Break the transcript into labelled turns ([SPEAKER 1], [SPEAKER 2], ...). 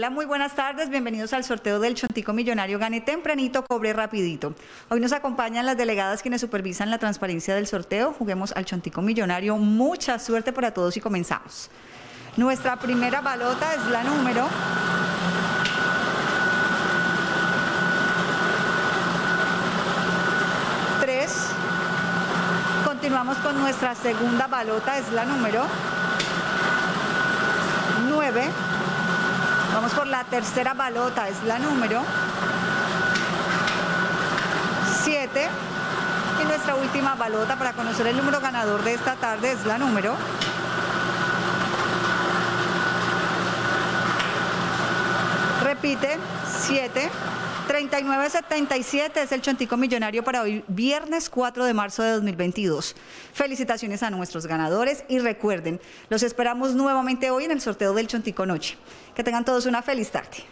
[SPEAKER 1] Hola, muy buenas tardes. Bienvenidos al sorteo del Chontico Millonario. Gane tempranito, cobre rapidito. Hoy nos acompañan las delegadas quienes supervisan la transparencia del sorteo. Juguemos al Chontico Millonario. Mucha suerte para todos y comenzamos. Nuestra primera balota es la número tres. Continuamos con nuestra segunda balota, es la número 9. Vamos por la tercera balota, es la número 7. Y nuestra última balota para conocer el número ganador de esta tarde es la número Repite, 7. 3977 es el Chontico Millonario para hoy, viernes 4 de marzo de 2022. Felicitaciones a nuestros ganadores y recuerden, los esperamos nuevamente hoy en el sorteo del Chontico Noche. Que tengan todos una feliz tarde.